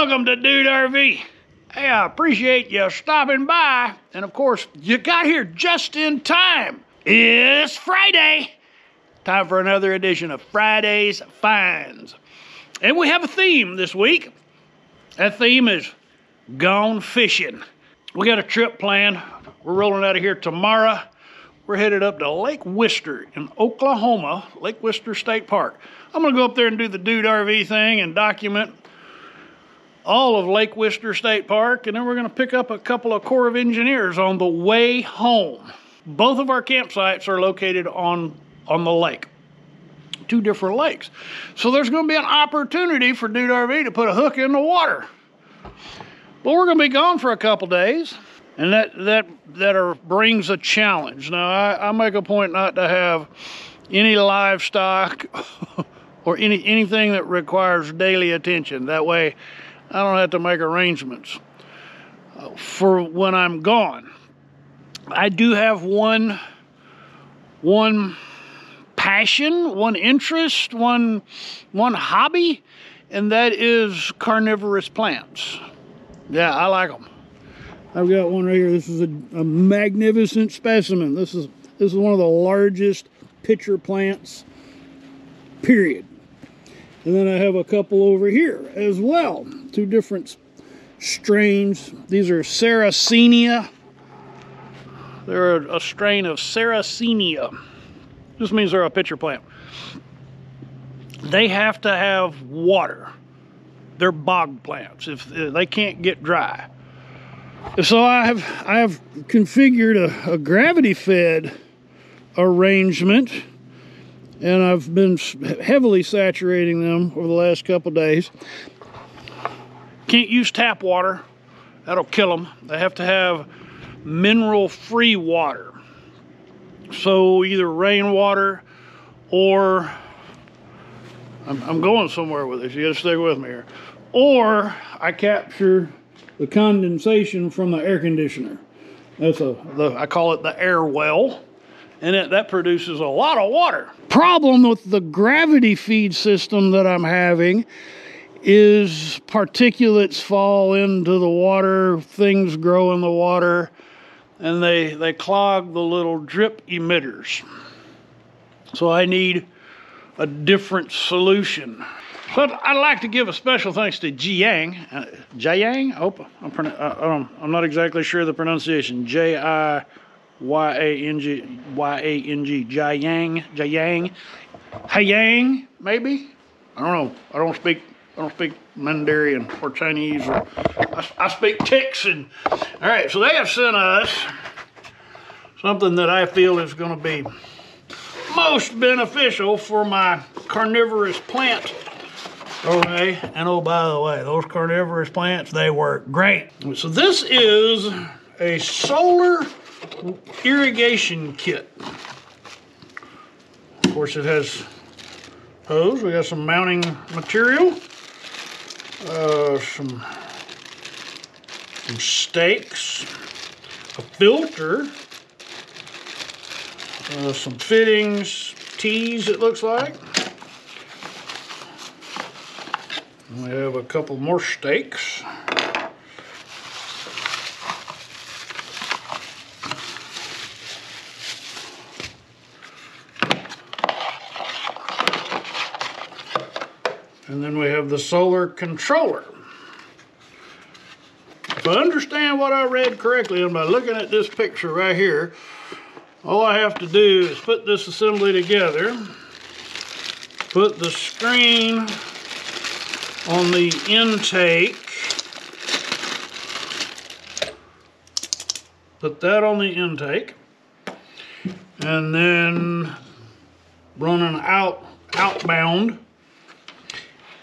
Welcome to Dude RV. Hey, I appreciate you stopping by. And of course, you got here just in time. It's Friday. Time for another edition of Friday's Finds. And we have a theme this week. That theme is gone fishing. We got a trip planned. We're rolling out of here tomorrow. We're headed up to Lake Wister in Oklahoma, Lake Wister State Park. I'm going to go up there and do the Dude RV thing and document all of Lake Wister State Park, and then we're going to pick up a couple of Corps of Engineers on the way home. Both of our campsites are located on, on the lake, two different lakes. So there's going to be an opportunity for Dude RV to put a hook in the water. But we're going to be gone for a couple days, and that that that are, brings a challenge. Now, I, I make a point not to have any livestock or any anything that requires daily attention. That way, I don't have to make arrangements for when I'm gone. I do have one one passion, one interest, one one hobby, and that is carnivorous plants. Yeah, I like them. I've got one right here. This is a, a magnificent specimen. This is this is one of the largest pitcher plants, period. And then I have a couple over here as well. Two different strains. These are Sarracenia. They're a, strain of Sarracenia. This means they're a pitcher plant. They have to have water. They're bog plants. If, if they can't get dry. So I have I have configured a, a gravity fed arrangement and I've been heavily saturating them over the last couple days. Can't use tap water. That'll kill them. They have to have mineral free water. So either rainwater or I'm, I'm going somewhere with this. You got to stay with me here. Or I capture the condensation from the air conditioner. That's a the, I call it the air well and it, that produces a lot of water. Problem with the gravity feed system that I'm having is particulates fall into the water, things grow in the water, and they, they clog the little drip emitters. So I need a different solution. But I'd like to give a special thanks to Jiang. Uh, Jiang? I hope I'm, uh, I'm not exactly sure the pronunciation. J I Y A N G Y A N G Jiang Jiang Hayang maybe? I don't know. I don't speak I don't speak Mandarin or Chinese or I, I speak Texan. All right so they have sent us something that I feel is going to be most beneficial for my carnivorous plant. Okay and oh by the way those carnivorous plants they work great. So this is a solar irrigation kit. Of course, it has hose. We got some mounting material, uh, some some stakes, a filter, uh, some fittings, tees. It looks like. we have a couple more stakes. And then we have the solar controller. If I understand what I read correctly, and by looking at this picture right here, all I have to do is put this assembly together, put the screen on the intake, put that on the intake, and then run an out outbound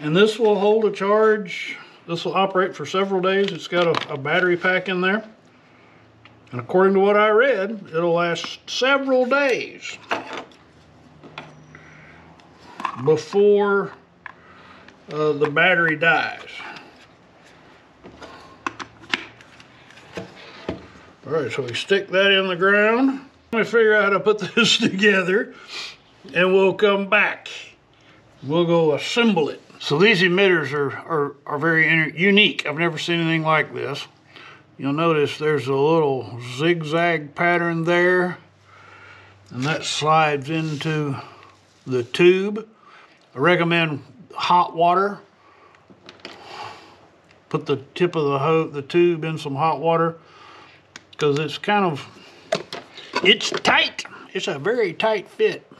and this will hold a charge. This will operate for several days. It's got a, a battery pack in there. And according to what I read, it'll last several days before uh, the battery dies. All right, so we stick that in the ground. Let me figure out how to put this together and we'll come back. We'll go assemble it. So these emitters are, are, are very unique. I've never seen anything like this. You'll notice there's a little zigzag pattern there and that slides into the tube. I recommend hot water. Put the tip of the the tube in some hot water because it's kind of, it's tight. It's a very tight fit.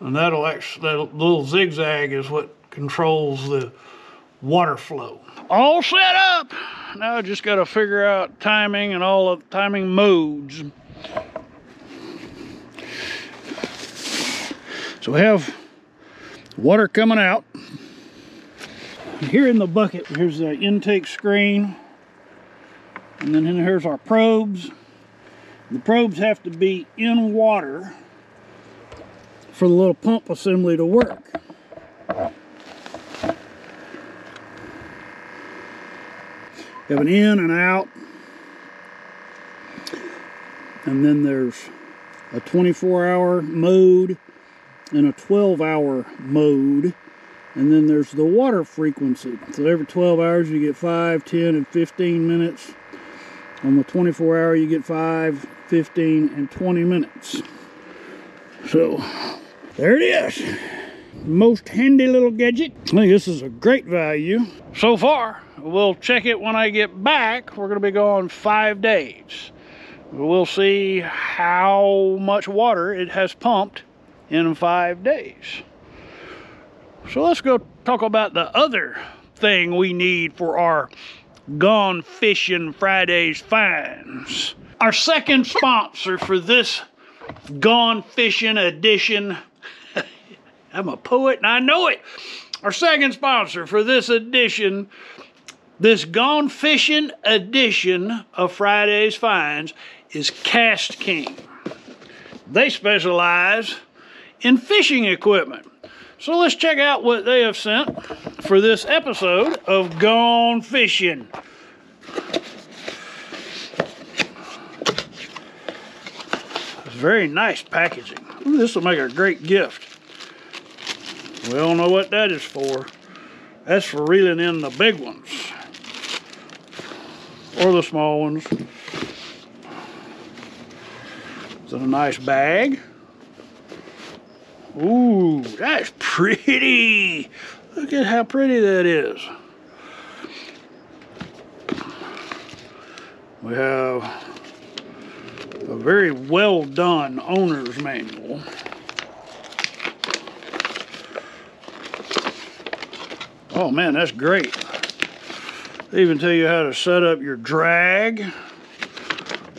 And that'll actually, that little zigzag is what controls the water flow. All set up. Now I just got to figure out timing and all of timing modes. So we have water coming out. Here in the bucket, here's the intake screen. And then here's our probes. The probes have to be in water for the little pump assembly to work. You have an in and out. And then there's a 24 hour mode and a 12 hour mode. And then there's the water frequency. So every 12 hours you get 5, 10, and 15 minutes. On the 24 hour you get 5, 15, and 20 minutes. So there it is. Most handy little gadget. I think this is a great value. So far, We'll check it when I get back. We're going to be gone five days. We'll see how much water it has pumped in five days. So let's go talk about the other thing we need for our Gone Fishing Fridays finds. Our second sponsor for this Gone Fishing edition, I'm a poet and I know it. Our second sponsor for this edition this Gone Fishing edition of Friday's Finds is Kast King. They specialize in fishing equipment. So let's check out what they have sent for this episode of Gone Fishing. It's very nice packaging. Ooh, this will make a great gift. We all know what that is for. That's for reeling in the big ones or the small ones. It's in a nice bag. Ooh, that's pretty. Look at how pretty that is. We have a very well done owner's manual. Oh man, that's great. They even tell you how to set up your drag.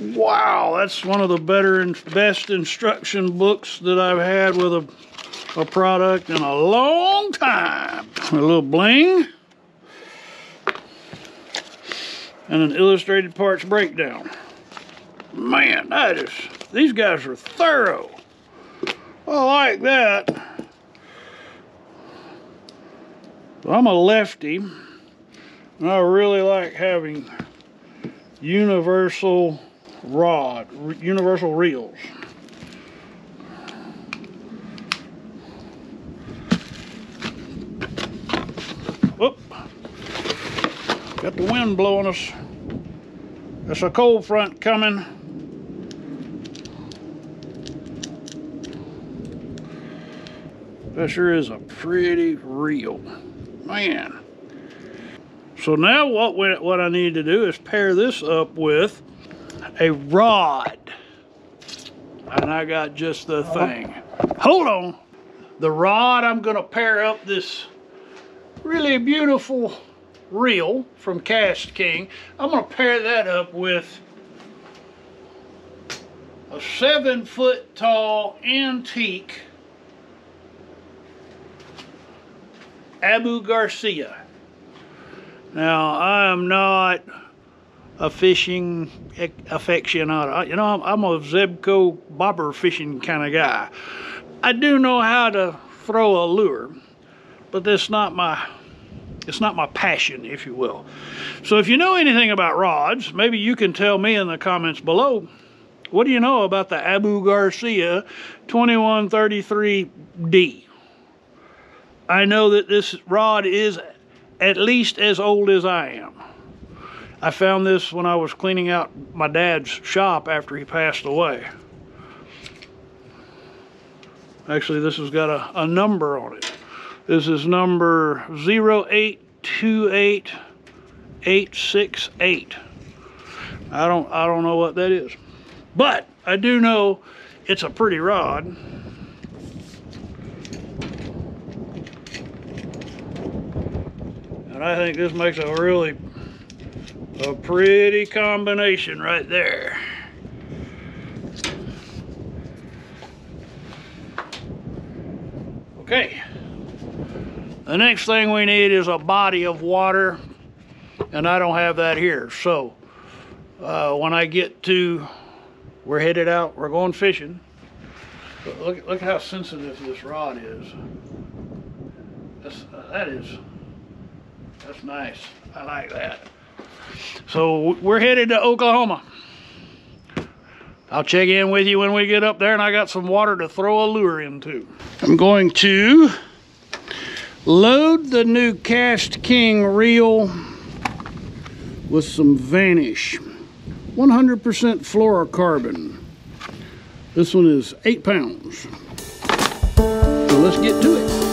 Wow, that's one of the better and best instruction books that I've had with a, a product in a long time. A little bling. And an illustrated parts breakdown. Man, that is, these guys are thorough. I like that. I'm a lefty. And I really like having universal rod, universal reels. Whoop. Got the wind blowing us. There's a cold front coming. That sure is a pretty reel. Man. So now what, we, what I need to do is pair this up with a rod. And I got just the uh-huh. thing. Hold on. The rod, I'm going to pair up this really beautiful reel from Kast King. I'm going to pair that up with a seven foot tall antique Abu Garcia. Now, I am not a fishing aficionado. You know, I'm, a Zebco bobber fishing kind of guy. I do know how to throw a lure, but that's not my it's not my passion, if you will. So if you know anything about rods, maybe you can tell me in the comments below what do you know about the Abu Garcia 2133D? I know that this rod is at least as old as I am. I found this when I was cleaning out my dad's shop after he passed away. Actually, this has got a, a number on it. This is number 0828868. I don't I don't know what that is. But I do know it's a pretty rod. And I think this makes a really a pretty combination right there. Okay. The next thing we need is a body of water, and I don't have that here. So uh, when I get to, we're headed out, we're going fishing. But look, look how sensitive this rod is. That's, uh, that is, that's nice. I like that. So we're headed to Oklahoma. I'll check in with you when we get up there and I got some water to throw a lure into. I'm going to Load the new Kast King reel with some Vanish. 100% fluorocarbon. This one is eight pounds. So let's get to it.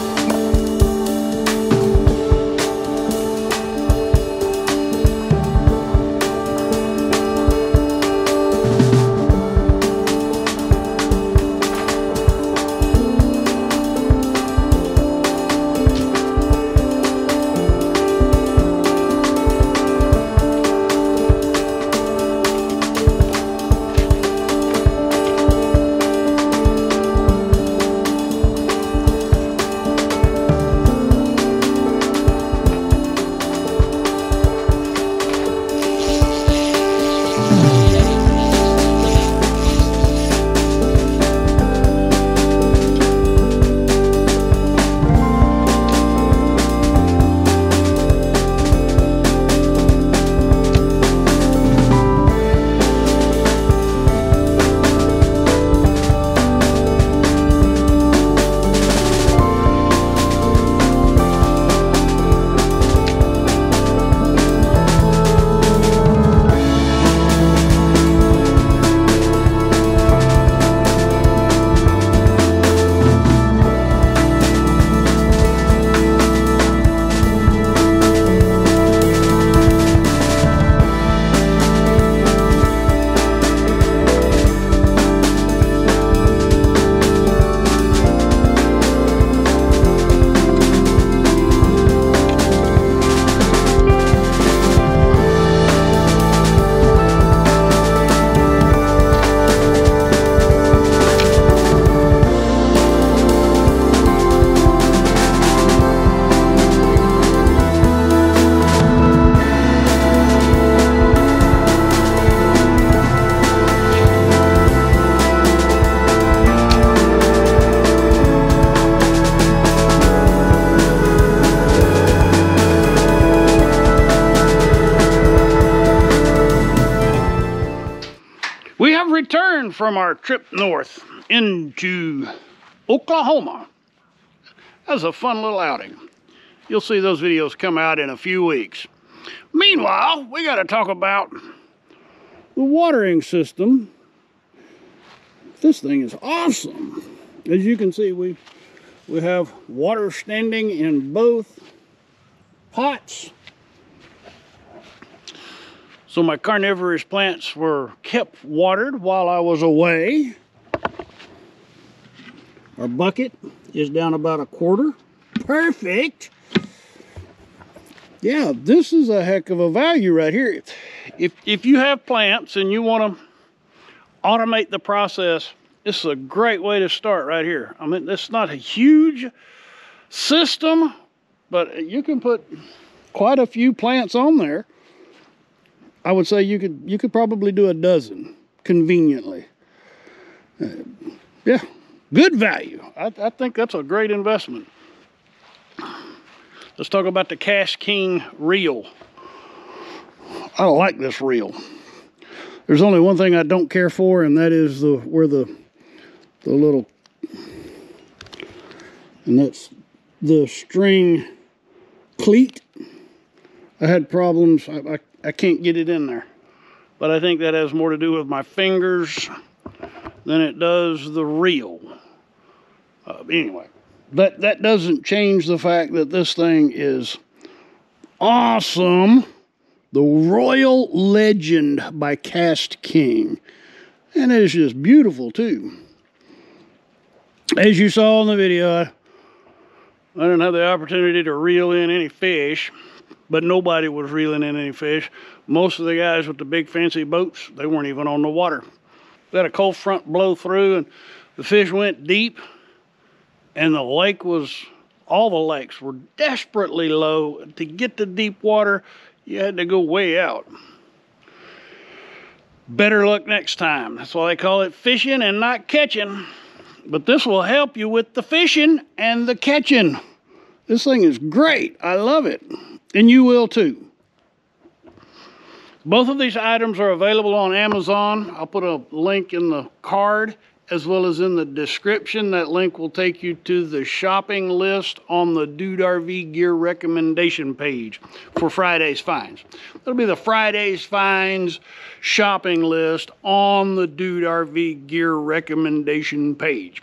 From our trip north into Oklahoma. That was a fun little outing. You'll see those videos come out in a few weeks. Meanwhile, we got to talk about the watering system. This thing is awesome. As you can see, we, we have water standing in both pots. So my carnivorous plants were kept watered while I was away. Our bucket is down about a quarter. Perfect. Yeah, this is a heck of a value right here. If, if you have plants and you want to automate the process, this is a great way to start right here. I mean, it's not a huge system, but you can put quite a few plants on there I would say you could you could probably do a dozen conveniently. Uh, yeah, good value. I, I think that's a great investment. Let's talk about the Kast King reel. I like this reel. There's only one thing I don't care for, and that is the where the the little and that's the string cleat. I had problems. I, I, I can't get it in there. But I think that has more to do with my fingers than it does the reel. Uh, anyway, that, that doesn't change the fact that this thing is awesome. The Royal Legend by Kast King. And it is just beautiful too. As you saw in the video, I, I didn't have the opportunity to reel in any fish, but nobody was reeling in any fish. Most of the guys with the big fancy boats, they weren't even on the water. Had a cold front blow through and the fish went deep and the lake was, all the lakes were desperately low. To get to deep water, you had to go way out. Better luck next time. That's why they call it fishing and not catching. But this will help you with the fishing and the catching. This thing is great. I love it. And you will too. Both of these items are available on Amazon. I'll put a link in the card as well as in the description. That link will take you to the shopping list on the Dude RV Gear recommendation page for Friday's Finds. That'll be the Friday's Finds shopping list on the Dude RV Gear recommendation page.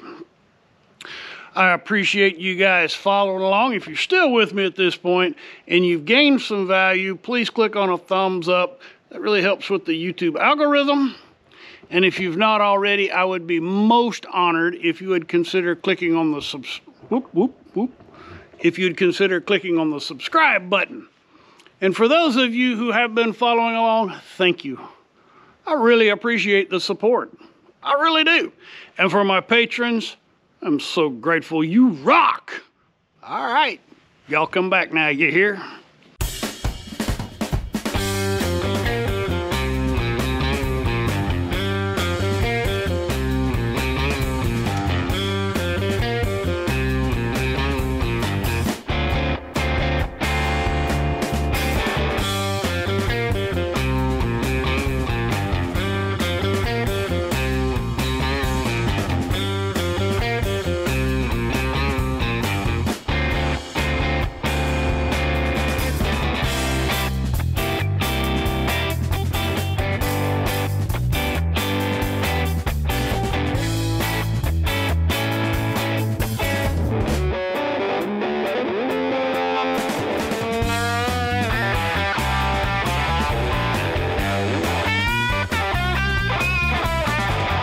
I appreciate you guys following along. If you're still with me at this point and you've gained some value, please click on a thumbs up. That really helps with the YouTube algorithm. And if you've not already, I would be most honored if you would consider clicking on the subs whoop, whoop, whoop, if you'd consider clicking on the subscribe button. And for those of you who have been following along, thank you. I really appreciate the support. I really do. And for my patrons, I'm so grateful. You rock. All right. Y'all come back now. You hear?